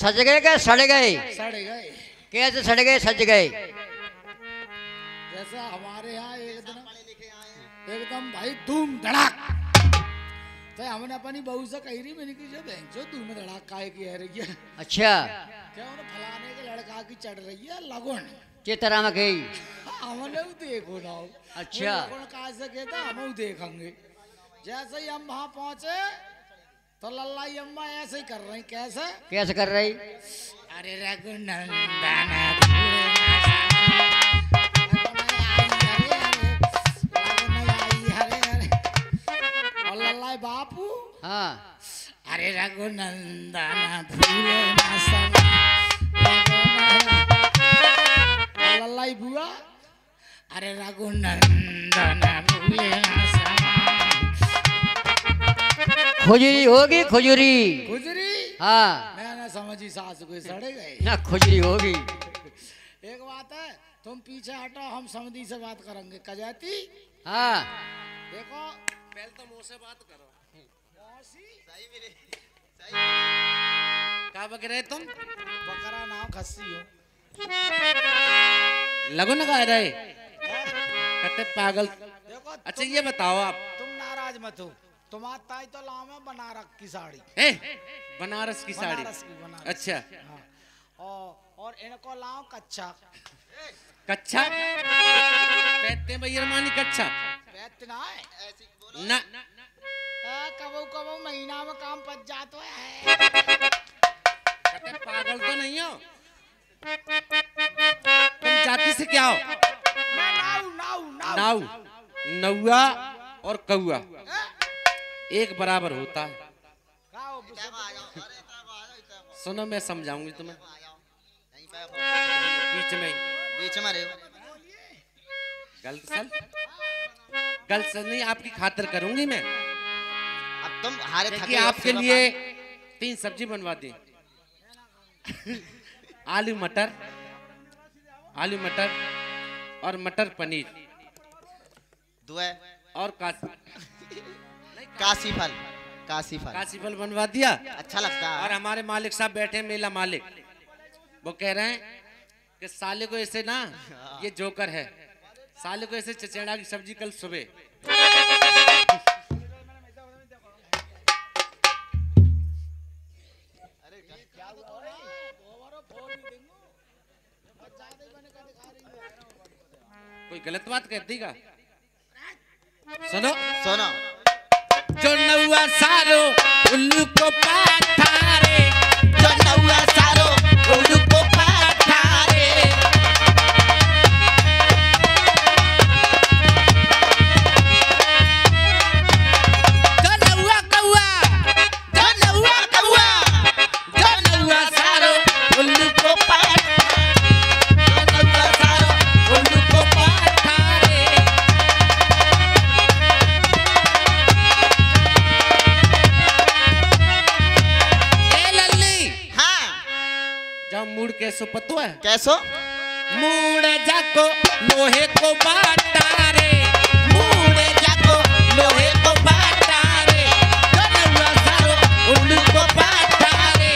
सज गए क्या सड़ गए? सड़ गए। कैसे सड़ गए सज गए? जैसे हमारे यहाँ एक दिन एकदम भाई धूम धड़ाक तो हमने अपनी बहू से कही रही मैंने की जो बहन जो धूम धड़ाक काहे की है रही है अच्छा। क्या उन्हें फलाने के लड़का की चढ़ रही है लगन? चितरा में गई हमने वो देखो ना। अच्छा। लगन कहा से कहता हम वो देखेंगे। जैसे ही हम वहाँ पहुँचे तो लल्लाई अम्मा ऐसे ही कर रही कैसे? कैसे कर रही? अरे रघुनंदन हाँ अरे रघुनंदन और लल्लाई बुआ अरे रघुनंदन खुजरी होगी खुजरी गुजरी हाँ मैं ना समझी सास को सड़े गए ना खुजरी होगी एक बात है तुम पीछे हटो हम समझी से बात करेंगे कजैती हाँ देखो पहले तो मुँह से बात करो क्या बक रहे तुम? बकरा नाम खस्सी हो। लगन का रहे कहते पागल। देखो अच्छा ये बताओ आप। तुम नाराज़ मत हो। तुम्हारा ताई तो लाम है बनारस की साड़ी। ए बनारस की साड़ी। बनारस की बनारस। अच्छा। हाँ। और और इनको लाओ कच्चा। कच्चा? कहते हैं भैया मानी कच्चा। बैत ना। है ना। कबो कबो महीना में काम पच जातो है। पागल तो नहीं हो? तुम जाति से क्या हो? नाऊ नौआ और कौआ एक बराबर होता है। सुनो मैं समझाऊँगी तुम्हें। बीच में। बीच में रहे। गलत सल गलत सल नहीं आपकी खातिर करूँगी मैं। तुम हारे थके आपके लिए तीन सब्ज़ी बनवा दी। आलू मटर आलू मटर और मटर पनीर। दुआ और काशी काशी फल काशी फल। काशी फल बनवा दिया। अच्छा लगता है। और हमारे मालिक साहब बैठे मेला मालिक। वो कह रहे हैं कि साले को ऐसे ना ये जोकर है। साले को ऐसे चचेड़ा की सब्ज़ी कल सुबह। कोई गलत बात कहती का सुनो। सुनो। जो नौआ सारो उल्लू को पाथारे जो नौआ सारो उल्लू कैसो पतो है? कैसो? मूड जाको लोहे को बाटारे। मुड़े जाको लोहे को बाटारे। जो नौआ सारो को बाटारे।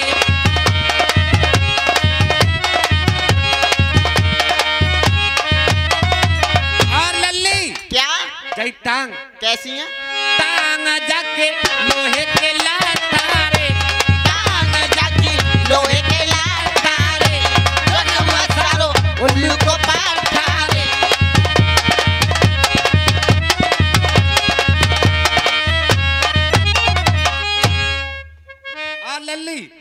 और लल्ली। क्या? जय टांग। कैसी है? टांग जाके लोहे के लाटारे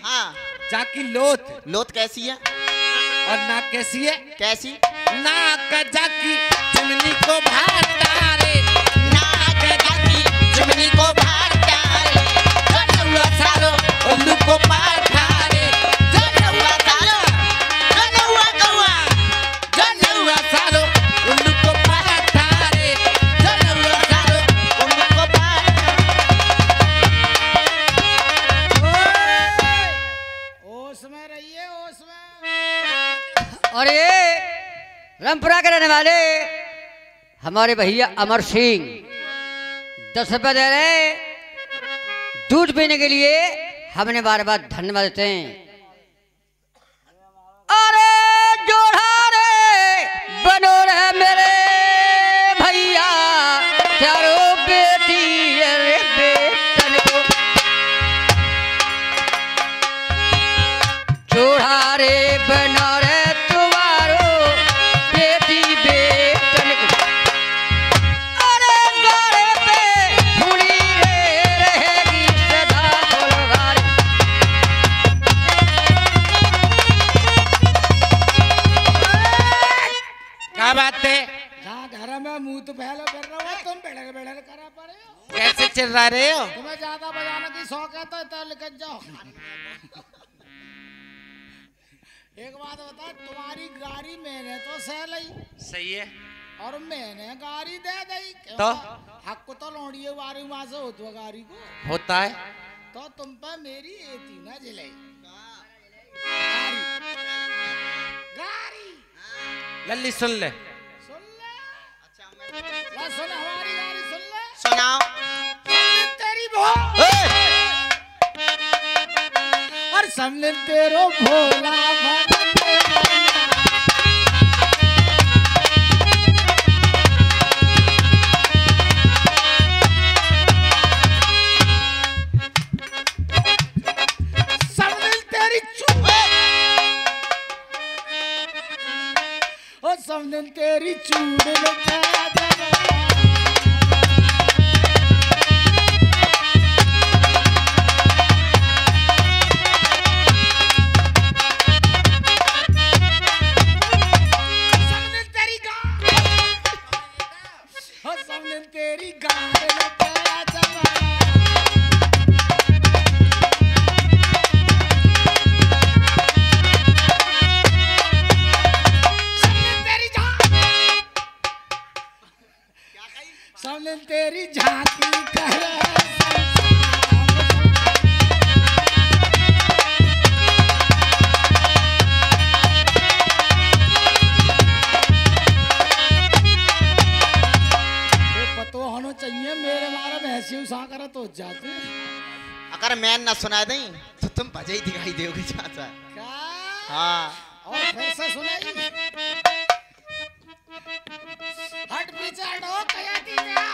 हाँ। जाकी लोथ। लोथ कैसी है? और नाक कैसी है? कैसी? नाक जाकी चिमनी को भार डारे नाक जाकी चिमनी को भार डारे को पार और ये रामपुरा के रहने वाले हमारे भैया अमर सिंह, दस रुपये दे रहे दूध पीने के लिए हमने बार बार धन्यवाद देते हैं। चिल रहे हो? तुम्हें ज़्यादा बजाने की शौक है तो इतना निकल जाओ। एक बात बता तुम्हारी गाड़ी मैंने तो सह ली सही है। और मैंने गाड़ी दे दी। तो? हक तो लौड़िए वारी वहाँ से होती है गाड़ी को। होता है। तो तुम पर मेरी एती ना ज़िले गाड़ी। गाड़ी। लल्ली सुन ले। सुन ले ला सुन हमारी गाड़ी सुन ले। सुनाओ। समझे तेरो भोला तेरी चूड़ लगा जाते अगर मैं न सुना दई तो तुम बजे ही दिखाई दोगे चाचा। हाँ। और फिर से सुनाई। हट पीछे हटो कया दी जा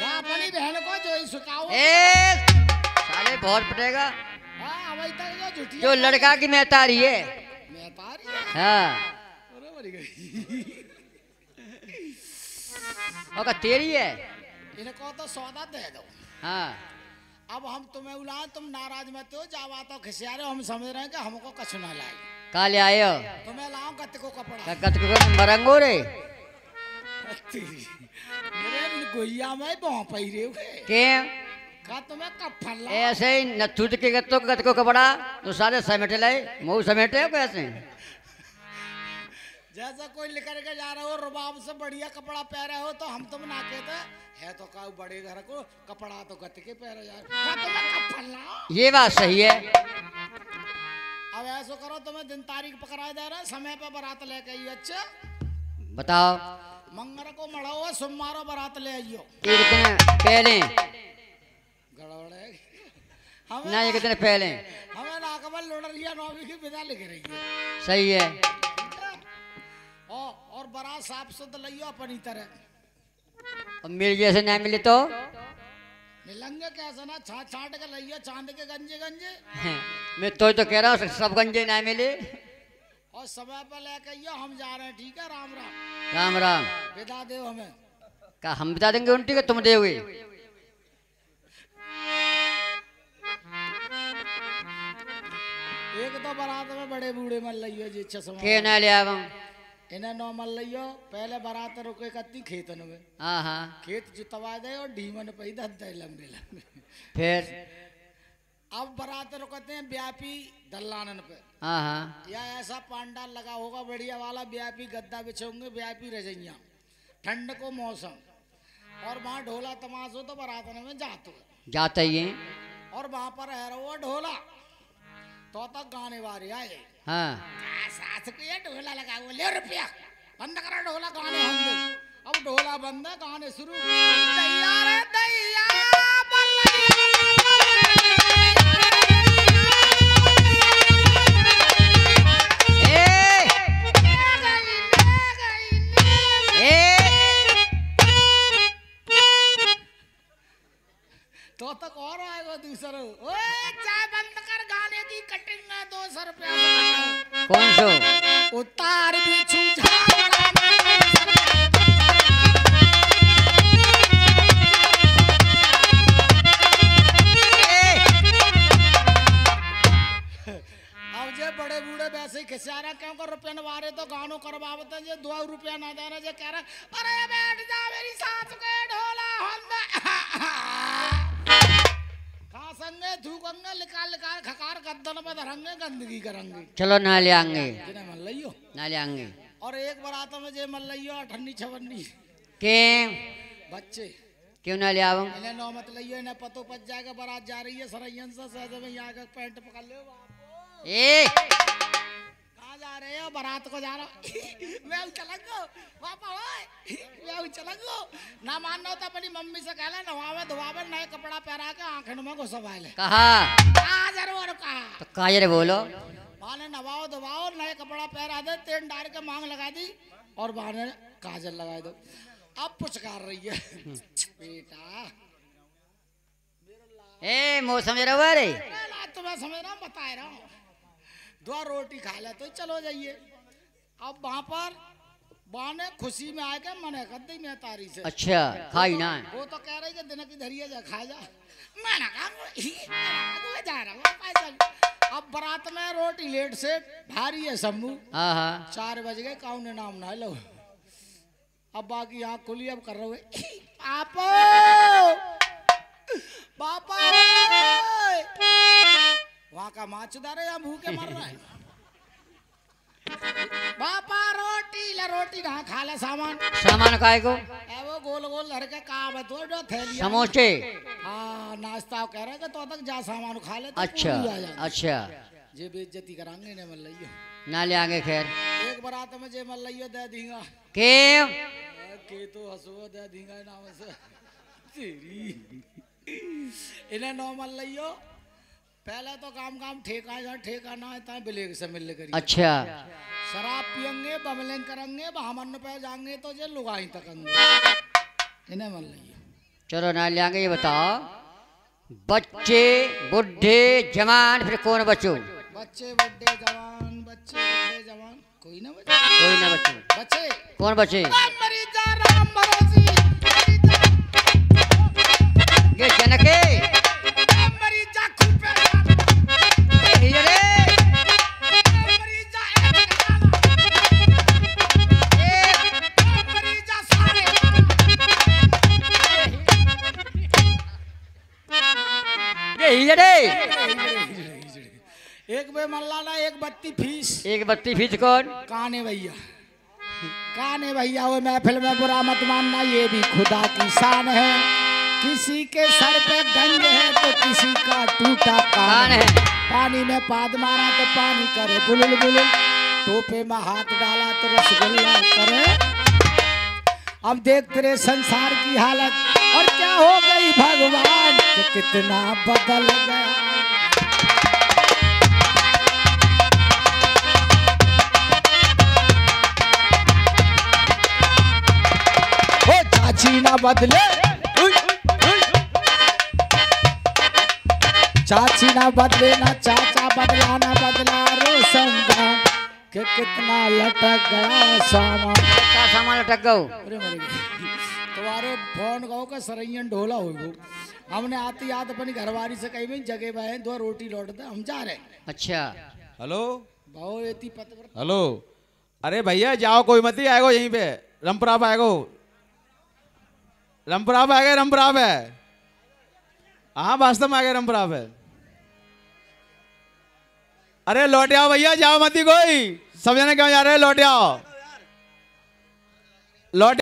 जा अपनी बहन को जो ही सुकाओ ए साले बहुत पटेगा हाँ अभी तक जो झूठी जो लड़का की महतारी है। मैं तारी है? हाँ। अरे मरी गई। और तेरी है। इनको तो सौदा दे दो। हाँ। अब हम तुम्हें बुलाए तुम नाराज़ मत हो जावा तो खिसियारे हम समझ रहे हैं कि हमको कछ ना लाए। काले आए हो? तुम्हें लाऊं कत्ते को कपड़ा कत को मरंगो रे मेरे गोइया में बहु पहिरे हुए के का तुम्हें कफन ला ऐसे ही नथु के गत्तो गत को कपड़ा तो सारे समेटे लाए मुँह समेटे हो कैसे? जैसा कोई लेकर के जा रहे हो रुबाब से बढ़िया कपड़ा पहरे हो तो हम तुम ना कहते है तो का बड़े घर को कपड़ा तो गत के पहरे जा कफन ला ये बात सही है। अब ऐसा करो तुम्हें दिन तारीख पकड़ा दे रहे समय पे बारात लेके आइयो अच्छा? बताओ। मंगर को हुआ सोमवार बारात ले आइयो। एक दिन पहले? गड़बड़ है। हमें ना एक दिन पहले? हमें नाकबल लोडरिया नौवी की विदा लिख रही है। सही है। और साफ़ सुथ लियो अपनी तरह। और मिल जैसे ना मिले तो? मिलेंगे कैसे ना छाट छाट के लियो चाँद के गंजे गंजे। मैं तो तो कह रहा हूँ सब गंजे ना मिले। और समय पर लेके आइयो हम जा रहे हैं ठीक है? राम राम। राम राम। विदा दो हमें। का हम बता देंगे उल्टी का तुम दोगे एक तो बारात में बड़े बूढ़े मल लियो जी चश्मा। के न ले आव? इन्हें नौ मल लियो पहले बारात रुके कत्ती खेतन में हाँ खेत जुतवा दे और ढीमन पे ही धस दे लंबे लंबे। फिर? अब बारात रुकते हैं व्यापी दल्लानन पे। हाँ या ऐसा पांडाल लगा होगा बढ़िया वाला व्यापी गद्दा बिछोंगे व्यापी रजैया ठंड को मौसम। और वहाँ ढोला तमाशो तो बारातन में जाते जाते ही और वहाँ पर है वो ढोला। तो तक गाने वाले आए। हाँ। सास को ढोला लगा हुआ ले रुपया। बंद करा ढोला गाने हम अब ढोला बंद है शुरू। दैया रे दैया ए। ए। तो तक और आएगा दूसरा। ओए चाय बंद कटिंग में दो सौ रुपया से? कटाओ। कौन सो उतार जे बड़े बूढ़े वैसे ही खिसियारा क्यों कर रुपया नवारे तो गानो करवावते जे दो रुपया ना देना जे कह रहे अरे बैठ जा मेरी सास के ढोला हम थूकंगे निकाल निकाल खकार गद्दन में धरंगे गंदगी करेंगे। चलो ना ले आएँगे मन लियो ना ले आएँगे और एक बारात में जे मल लियो अठन्नी छवन्नी। के बच्चे। क्यों ना ले आव? इन्हें नौ मत लियो इन्हें पतो पच जाएगा बारात जा रही है सरैयन से सहज में यहाँ का पैंट पकड़ लो बापो। ए! जा रहे हो बारात को जा रहा मैं चलक गो पापा ओए। मैं चलक गो ना मानना तो अपनी मम्मी से कहला नवावे धोवावे नए कपड़ा पहरा के आंखन में घुसवाए ले कहा? कहाँ। तो काजर बोलो? माने नवाओ धोवाओ नए कपड़ा पहरा दे तेल डाल के मांग लगा दी और बहाने काजल लगा दो। अब पुचकार रही है। बेटा। ए मौसम रे। अरे तुम्हें समझ रहा हूँ बता रहा। हूँ दो रोटी खा ले तो चलो जाइए। अब वहाँ पर बाने खुशी में आके मने कर दी मैं तारी से। अच्छा खाई ना। वो तो कह रही कि दिन की धरिया जा खा जा। मैं ना खा जा रहा हूँ पैसा अब बारात में रोटी लेट से भारी है शंभू। हाँ हाँ। चार बज गए काउन ने नाम ना लो। अब बाकी आँख खुली अब कर रहे हो। पापो पापा वहाँ का माँ चुदा रहे या भूखे मर रहा है? पापा रोटी ले रोटी कहाँ खा ले सामान? सामान काय को? ए वो गोल गोल धर के कहा बतो जो थैलिया। समोसे। हाँ नाश्ता कह रहे तो तक जा सामान खा ले तो अच्छा। अच्छा। जे बेइज्जती करांगे ने मल लियो ना ले आएँगे खैर। एक बारात में जे मल लियो दे दीगा। के के तो हसो दे दीगा नाम से। तेरी। इन्हें नॉर्मल लियो पहले तो काम काम ठेका जा ठेका ना है ता बिलेग से मिल करी। अच्छा। शराब पियेंगे बमलें करेंगे बहामन पे जाएँगे तो जे लुगाई तकंगे। इन्हें मन लियो चलो ना ले आएँगे ये बताओ। बच्चे बुढ़े जवान फिर कौन बच्चों? बच्चे बड्डे जवान बच्चे बड्डे जवान। कोई ना बच्चे। कोई ना बच्चों। बच्चे। कौन भरोसी। ये जनके ये एक बे मल्लाना एक बत्ती फ़ीस। एक बत्ती फ़ीस कौन? काने भैया। काने भैया वो महफिल में बुरा मत मानना ये भी खुदा की शान है। किसी के सर पे गंज है तो किसी का टूटा कान है। है पानी में पाद मारा तो पानी करे बुलुल बुलुल टोपे में हाथ डाला तो रसगुल्ला करे। अब देख तेरे संसार की हालत। और क्या हो गई भगवान? कितना बदल गया। ओ चाची ना बदले। चाची ना बदले ना चाचा बदला ना बदला रोशनदान के कितना लटक गया सामान क्या सामान लटक गो गई तुम्हारे फ़ोन गाँव का सरैयन ढोला हो गो हमने आती आत अपनी घरवाली से कही भाई जगह बहे दो रोटी लौट दे हम जा रहे हैं। अच्छा। हेलो? भाव एती हेलो? अरे भैया जाओ कोई मत ही आएगो यहीं पे। रमपराप आएगो रमपराप आ गए रमपराप है। हाँ वास्तव में आ गए रमपराप है। अरे लौट आओ भैया जाओ मत ही कोई। सब जने क्यों जा रहे हैं? लौट आओ। लौट